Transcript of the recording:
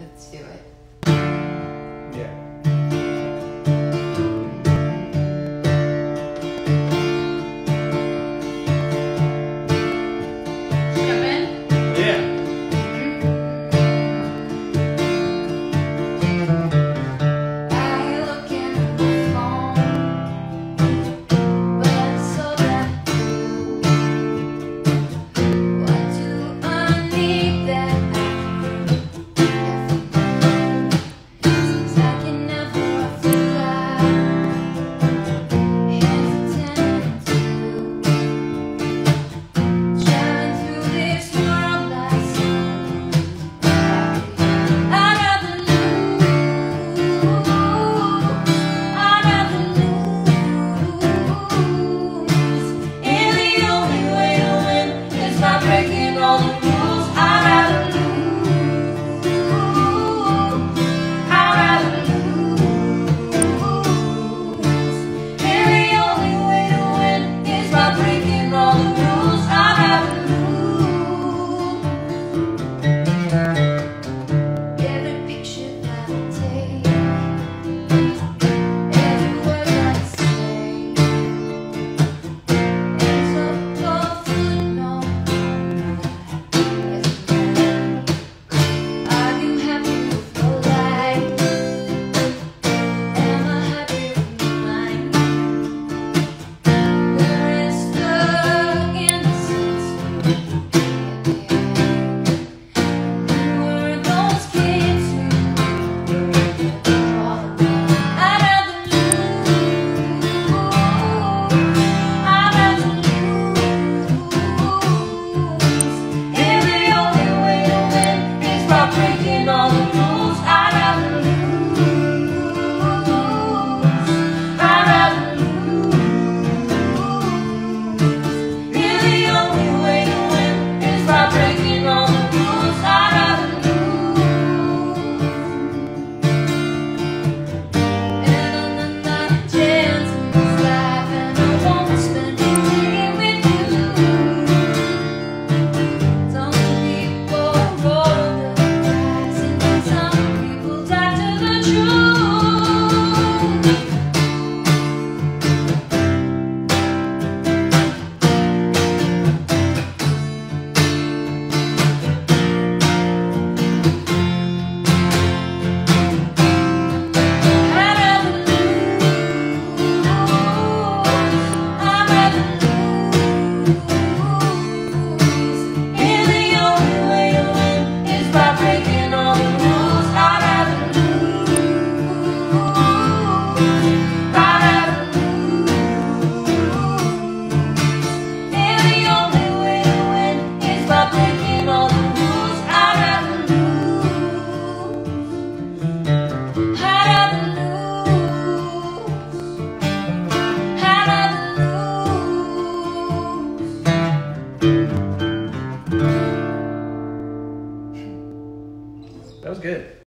Let's do it.